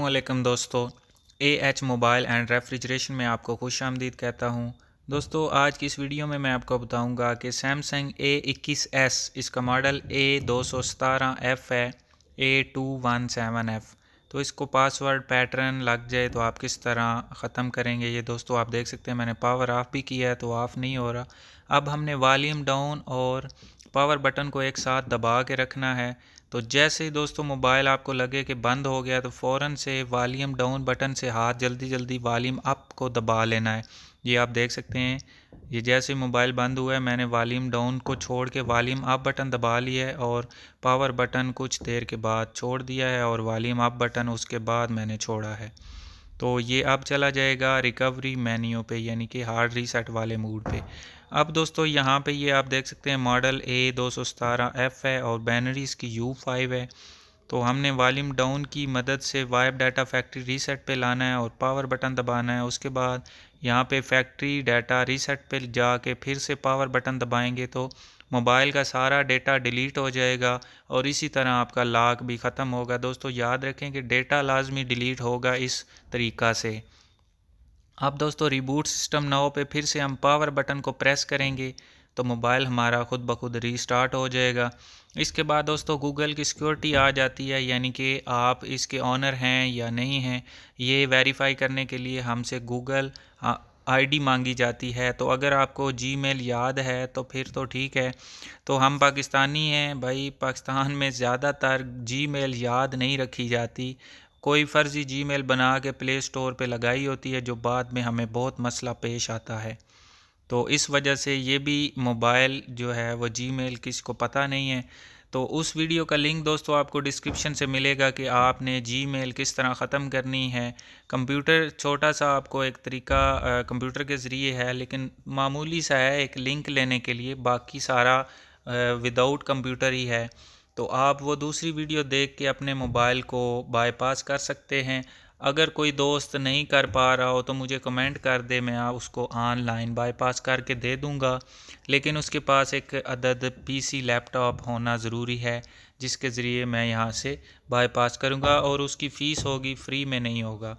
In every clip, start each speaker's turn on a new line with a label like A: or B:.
A: वालेकुम दोस्तों। A H mobile and refrigeration में आपको खुश आमदीद कहता हूँ। दोस्तों, आज की इस वीडियो में मैं आपको बताऊँगा कि सैमसंग ए इक्कीस एस इसका मॉडल ए दो सौ सतारह एफ़ है A two one seven F तो इसको पासवर्ड पैटर्न लग जाए तो आप किस तरह ख़त्म करेंगे ये दोस्तों आप देख सकते हैं मैंने पावर ऑफ़ भी किया है तो ऑफ़ नहीं हो रहा। अब हमने वॉल्यूम डाउन और पावर बटन को एक साथ दबा के रखना है। तो जैसे ही दोस्तों मोबाइल आपको लगे कि बंद हो गया तो फ़ौर से वॉल्यूम डाउन बटन से हाथ जल्दी जल्दी वॉल्यूम अप को दबा लेना है। ये आप देख सकते हैं। ये जैसे मोबाइल बंद हुआ है, मैंने वालीम डाउन को छोड़ के वालीम अप बटन दबा लिया है और पावर बटन कुछ देर के बाद छोड़ दिया है और वालीम अप बटन उसके बाद मैंने छोड़ा है। तो ये अब चला जाएगा रिकवरी मेन्यू पे, यानी कि हार्ड रीसेट वाले मूड पे। अब दोस्तों, यहाँ पे ये आप देख सकते हैं मॉडल ए दो सौ एफ़ है और बैनरी इसकी यू फाइव है। तो हमने वालीम डाउन की मदद से वाइब डाटा फैक्ट्री रीसेट पे लाना है और पावर बटन दबाना है। उसके बाद यहाँ पे फैक्ट्री डाटा रीसेट पे जाके फिर से पावर बटन दबाएँगे तो मोबाइल का सारा डेटा डिलीट हो जाएगा और इसी तरह आपका लॉक भी ख़त्म होगा। दोस्तों, याद रखें कि डेटा लाजमी डिलीट होगा इस तरीक़ा से। अब दोस्तों रिबूट सिस्टम नाव पे फिर से हम पावर बटन को प्रेस करेंगे। तो मोबाइल हमारा खुद ब खुद रीस्टार्ट हो जाएगा। इसके बाद दोस्तों गूगल की सिक्योरिटी आ जाती है, यानी कि आप इसके ऑनर हैं या नहीं हैं, ये वेरीफाई करने के लिए हमसे गूगल आईडी मांगी जाती है। तो अगर आपको जीमेल याद है तो फिर तो ठीक है। तो हम पाकिस्तानी हैं, भाई, पाकिस्तान में ज़्यादातर जीमेल याद नहीं रखी जाती। कोई फ़र्ज़ी जीमेल बना के प्ले स्टोर पे लगाई होती है, जो बाद में हमें बहुत मसला पेश आता है। तो इस वजह से ये भी मोबाइल जो है, वो जीमेल किसी को पता नहीं है। तो उस वीडियो का लिंक दोस्तों आपको डिस्क्रिप्शन से मिलेगा कि आपने जीमेल किस तरह ख़त्म करनी है। कंप्यूटर छोटा सा आपको एक तरीका कंप्यूटर के ज़रिए है, लेकिन मामूली सा है एक लिंक लेने के लिए, बाकी सारा विदाउट कंप्यूटर ही है। तो आप वो दूसरी वीडियो देख के अपने मोबाइल को बाईपास कर सकते हैं। अगर कोई दोस्त नहीं कर पा रहा हो तो मुझे कमेंट कर दे, मैं आप उसको ऑनलाइन बाईपास करके दे दूँगा। लेकिन उसके पास एक अदद पीसी लैपटॉप होना ज़रूरी है, जिसके ज़रिए मैं यहाँ से बाईपास करूँगा और उसकी फ़ीस होगी फ्री में नहीं होगा।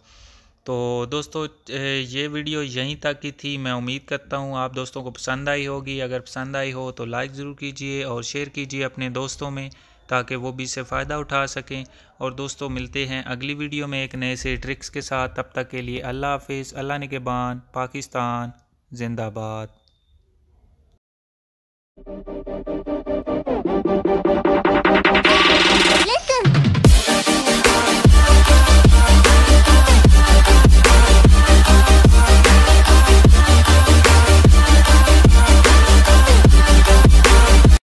A: तो दोस्तों ये वीडियो यहीं तक की थी। मैं उम्मीद करता हूँ आप दोस्तों को पसंद आई होगी। अगर पसंद आई हो तो लाइक ज़रूर कीजिए और शेयर कीजिए अपने दोस्तों में। ताकि वो भी इससे फ़ायदा उठा सकें। और दोस्तों, मिलते हैं अगली वीडियो में एक नए से ट्रिक्स के साथ। तब तक के लिए अल्लाह हाफिज़, अल्लाह निगेबान, पाकिस्तान, जिंदाबाद।